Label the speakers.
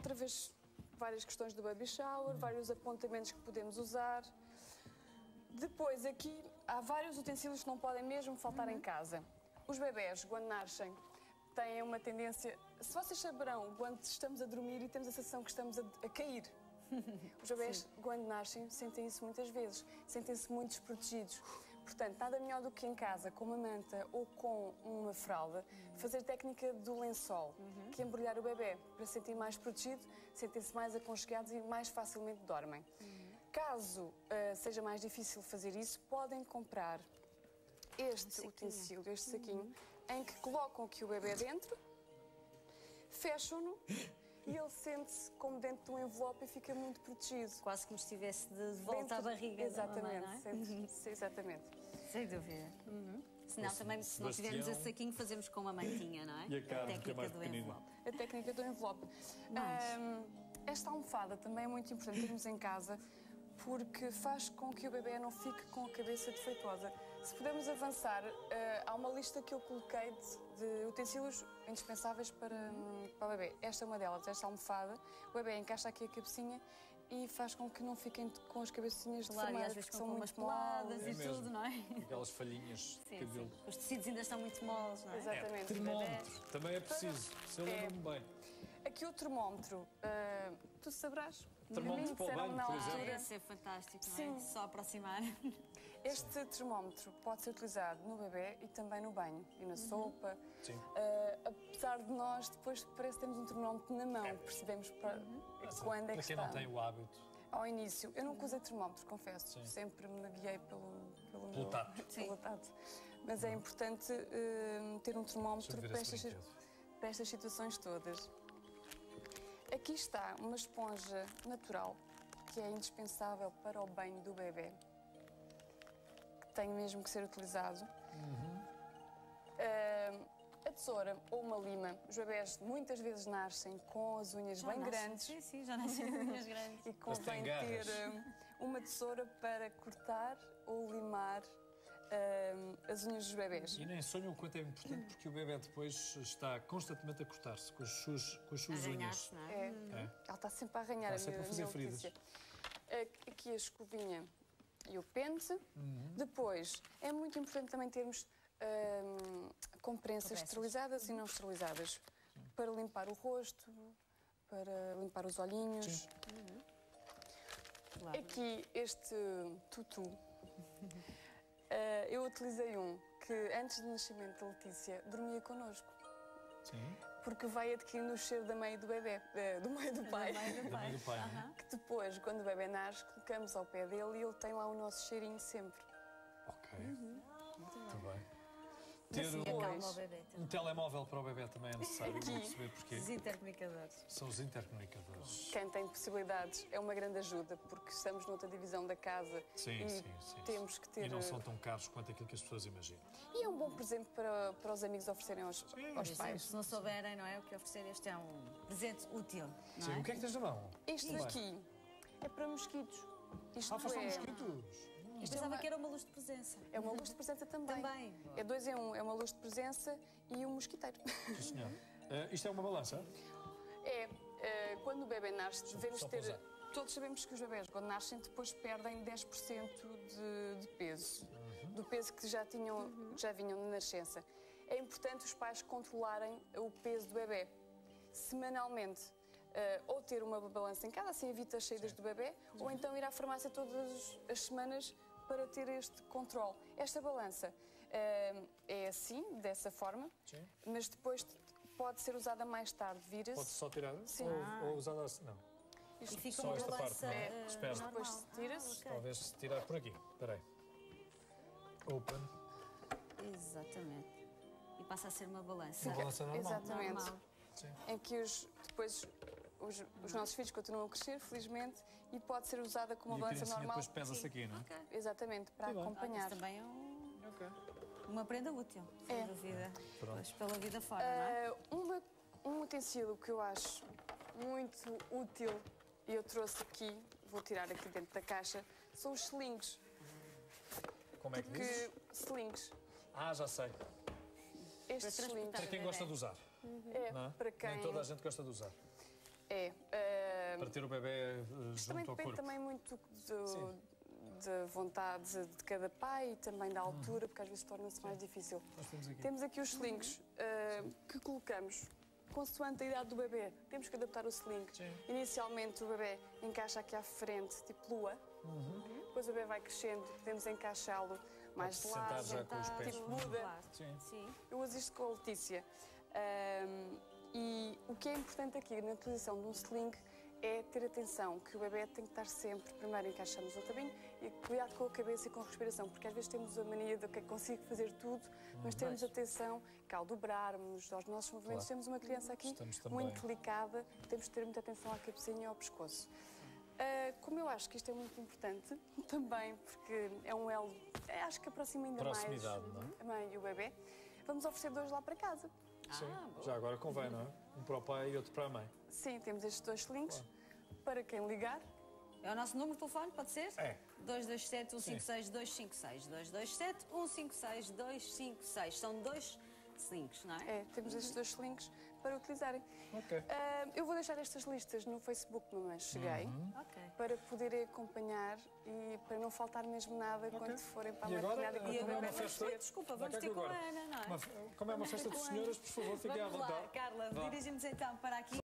Speaker 1: outra vez várias questões do baby shower, vários apontamentos que podemos usar. Depois, aqui há vários utensílios que não podem mesmo faltar em casa. Os bebés, quando nascem, têm uma tendência. Se vocês saberão, quando estamos a dormir e temos a sensação que estamos a, a cair. Os bebés, quando nascem, sentem isso muitas vezes, sentem-se muito desprotegidos. Portanto, nada melhor do que em casa, com uma manta ou com uma fralda, fazer técnica do lençol, que é embrulhar o bebê, para se sentir mais protegido, sentir-se mais aconchegados e mais facilmente dormem. Caso ah, seja mais difícil fazer isso, podem comprar este utensílio, este saquinho, em que colocam aqui o bebê dentro, fecham-no e ele sente-se como dentro de um envelope e fica muito protegido.
Speaker 2: Quase como se estivesse de volta
Speaker 1: Dentro-
Speaker 2: à barriga
Speaker 1: Exatamente,
Speaker 2: da mamãe, não é?
Speaker 1: sente-se- exatamente.
Speaker 2: Sem dúvida. Se não, também, se não tivermos esse saquinho, fazemos com uma mantinha, não é?
Speaker 3: E a carne, que é
Speaker 2: técnica
Speaker 3: mais
Speaker 2: do envelope.
Speaker 1: A técnica do envelope. Ahm, esta almofada também é muito importante termos em casa porque faz com que o bebê não fique com a cabeça defeituosa. Se pudermos avançar, ah, há uma lista que eu coloquei de, de utensílios indispensáveis para, para o bebê. Esta é uma delas, esta almofada. O bebê encaixa aqui a cabecinha e faz com que não fiquem com as cabecinhas
Speaker 2: Claro,
Speaker 1: deformadas,
Speaker 2: às vezes
Speaker 1: que
Speaker 2: com
Speaker 1: são
Speaker 2: umas
Speaker 1: muito
Speaker 2: peladas e
Speaker 3: mesmo.
Speaker 2: tudo, não é?
Speaker 3: Aquelas falhinhas de
Speaker 2: Sim,
Speaker 3: cabelo.
Speaker 2: sim. Os tecidos ainda estão muito moles, não é?
Speaker 1: Exatamente.
Speaker 3: Termómetro, também é preciso. Se eu
Speaker 1: É.
Speaker 3: lembro-me bem.
Speaker 1: Aqui o termómetro, ah, tu saberás.
Speaker 3: Termómetro para o banho, por exemplo.
Speaker 2: é fantástico, não é?
Speaker 1: Sim.
Speaker 2: Só aproximar.
Speaker 1: Este termómetro pode ser utilizado no bebê e também no banho e na sopa.
Speaker 3: Sim.
Speaker 1: Ah, apesar de nós, depois parece que temos um termómetro na mão, percebemos para quando é
Speaker 3: Para
Speaker 1: que
Speaker 3: quem
Speaker 1: está.
Speaker 3: não tem o hábito.
Speaker 1: Ao início, eu nunca usei termómetro, confesso.
Speaker 3: Sim.
Speaker 1: Sempre me guiei pelo, pelo,
Speaker 3: Pelo
Speaker 1: meu-
Speaker 3: tato.
Speaker 1: pelo tato. Mas é importante ah, ter um termómetro para estas, para estas situações todas. Aqui está uma esponja natural que é indispensável para o banho do bebê, tem mesmo que ser utilizado. Ah, a tesoura ou uma lima. Os bebés muitas vezes nascem com as unhas bem
Speaker 2: nascem-
Speaker 1: grandes
Speaker 2: Sim, sim, já nascem com unhas grandes.
Speaker 1: e convém ter ah, uma tesoura para cortar ou limar ah, as unhas dos bebés.
Speaker 3: E nem sonham o quanto é importante porque o bebê depois está constantemente a cortar-se com as suas, com as suas unhas.
Speaker 2: Não é?
Speaker 1: É,
Speaker 3: É.
Speaker 1: ela está sempre a arranhar
Speaker 3: Está
Speaker 1: a
Speaker 3: sempre a fazer feridas.
Speaker 1: Letícia. Aqui a escovinha e o pente.
Speaker 3: Uhum.
Speaker 1: Depois, é muito importante também termos hum, esterilizadas e não esterilizadas para limpar o rosto, para limpar os olhinhos.
Speaker 2: Claro.
Speaker 1: Aqui este tutu. eh, eu utilizei um que antes do nascimento da Letícia dormia connosco.
Speaker 3: Sim.
Speaker 1: Porque vai adquirindo o cheiro da mãe do bebê, eh, do meio do pai.
Speaker 2: Mãe do
Speaker 3: Da
Speaker 2: pai.
Speaker 3: mãe do pai?
Speaker 1: Que depois, quando o bebê nasce, colocamos ao pé dele e ele tem lá o nosso cheirinho sempre.
Speaker 3: Ok. Muito bem. Ter
Speaker 1: assim
Speaker 3: um,
Speaker 2: o bebê.
Speaker 3: um telemóvel para o bebê também é necessário. Vou perceber porquê.
Speaker 2: Os intercomunicadores.
Speaker 3: São os intercomunicadores.
Speaker 1: Quem tem possibilidades é uma grande ajuda, porque estamos noutra divisão da casa
Speaker 3: Sim,
Speaker 1: e
Speaker 3: sim, sim.
Speaker 1: temos que ter.
Speaker 3: E não são tão caros quanto aquilo que as pessoas imaginam.
Speaker 1: E é um bom presente para, para os amigos oferecerem aos, aos
Speaker 2: Por exemplo,
Speaker 1: pais.
Speaker 2: se não souberem, não é? O que oferecer, este é um presente útil. Não
Speaker 3: Sim,
Speaker 2: é?
Speaker 3: o que é que tens na mão?
Speaker 1: Isto aqui é para mosquitos. Isto
Speaker 3: Ah,
Speaker 1: é,
Speaker 3: mosquitos.
Speaker 2: Eu pensava que era uma luz de presença.
Speaker 1: é uma luz de presença também.
Speaker 2: Também.
Speaker 1: É dois em um. É uma luz de presença e um mosquiteiro.
Speaker 3: Sim, senhor. Eh, isto é uma balança?
Speaker 1: É, eh, quando o bebê nasce, devemos ter.
Speaker 3: pousar.
Speaker 1: Todos sabemos que os bebés, quando nascem, depois perdem 10% de, de peso, do peso que já, tinham, que já vinham na nascença. É importante os pais controlarem o peso do bebê semanalmente. eh, ou ter uma balança em casa, assim evita as saídas do bebê, ou então ir à farmácia todas as semanas para ter este controle. Esta balança eh, é assim, dessa forma,
Speaker 3: Sim.
Speaker 1: mas depois pode ser usada mais tarde. Vira-se.
Speaker 3: Pode só tirar?
Speaker 1: Sim.
Speaker 3: Ou, ou usada assim? Não.
Speaker 2: E fica
Speaker 3: Só
Speaker 2: uma
Speaker 3: esta parte,
Speaker 2: balança
Speaker 3: não é?
Speaker 2: eh,
Speaker 3: Espera.
Speaker 1: Depois se tira-se.
Speaker 2: Ah, ok.
Speaker 3: Talvez se tirar por aqui. Espera aí. Open.
Speaker 2: Exatamente. E passa a ser uma balança.
Speaker 3: Uma balança normal.
Speaker 1: Exatamente.
Speaker 2: Normal.
Speaker 3: Sim.
Speaker 1: Em que os, depois os, os nossos filhos continuam a crescer, felizmente, e pode ser usada como uma balança normal.
Speaker 3: depois pesa-se aqui, não é?
Speaker 2: Ok.
Speaker 1: Exatamente, para acompanhar.
Speaker 2: Isso também é um-
Speaker 3: Ok.
Speaker 2: uma prenda útil, sem
Speaker 1: É.
Speaker 2: dúvida. Pois pela vida fora, não é?
Speaker 1: Ah, uma- um utensílio que eu acho muito útil e eu trouxe aqui, vou tirar aqui dentro da caixa, são os slings.
Speaker 3: Como é que diz?
Speaker 1: Porque slings,
Speaker 3: Ah, já sei.
Speaker 1: estes slings,
Speaker 3: Para quem gosta de usar.
Speaker 1: É
Speaker 3: Não é?
Speaker 1: para quem
Speaker 3: Nem toda a gente gosta de usar.
Speaker 1: É. eh,
Speaker 3: Para ter o bebê eh,
Speaker 1: Isto também
Speaker 3: junto ao
Speaker 1: depende
Speaker 3: corpo.
Speaker 1: também muito do- da vontade de cada pai e também da altura, porque às vezes torna-se mais difícil.
Speaker 3: Nós temos aqui.
Speaker 1: Temos aqui os slings eh, que colocamos consoante a idade do bebê. Temos que adaptar o sling.
Speaker 3: Sim.
Speaker 1: Inicialmente o bebê encaixa aqui à frente, tipo lua. Depois o bebê vai crescendo, podemos encaixá-lo mais de lado. Tipo muda.
Speaker 2: Claro.
Speaker 3: Sim.
Speaker 2: Sim.
Speaker 1: Eu uso isto com a Letícia. Ahm, e o que é importante aqui na utilização de um sling é ter atenção, que o bebê tem que estar sempre, primeiro encaixamos o tabinho e cuidado com a cabeça e com a respiração, porque às vezes temos a mania de que consigo fazer tudo, mas temos atenção que ao dobrarmos aos nossos movimentos,
Speaker 3: Claro.
Speaker 1: temos uma criança aqui muito delicada, temos de ter muita atenção à cabecinha e ao pescoço. Ah, como eu acho que isto é muito importante, também porque é um elo, é, acho que aproxima ainda mais
Speaker 3: não é?
Speaker 1: a mãe e o bebê, vamos oferecer dois lá para casa.
Speaker 3: Sim.
Speaker 2: Ah.
Speaker 3: Já agora convém, não é? Um para o pai e outro para a mãe.
Speaker 1: Sim, temos estes dois links para quem ligar.
Speaker 2: É o nosso número de telefone, pode ser?
Speaker 3: É.
Speaker 2: 227 156 256. 227 156 256. São dois links, não é?
Speaker 1: É, temos estes dois links para utilizarem.
Speaker 3: Ok.
Speaker 1: Ah, eu vou deixar estas listas no Facebook, mamãe, cheguei,
Speaker 3: Uhum.
Speaker 2: Ok.
Speaker 1: para poderem acompanhar e para não faltar mesmo nada quando forem para a
Speaker 3: E agora, eh,
Speaker 2: E
Speaker 3: é uma
Speaker 2: agora vamos
Speaker 3: festa-
Speaker 2: ter, desculpa, vamos ter com a. Ana, não é?
Speaker 3: Uma- como é uma festa de senhoras, por favor, fiquem à vontade.
Speaker 2: Carla, dirigimos então para aqui.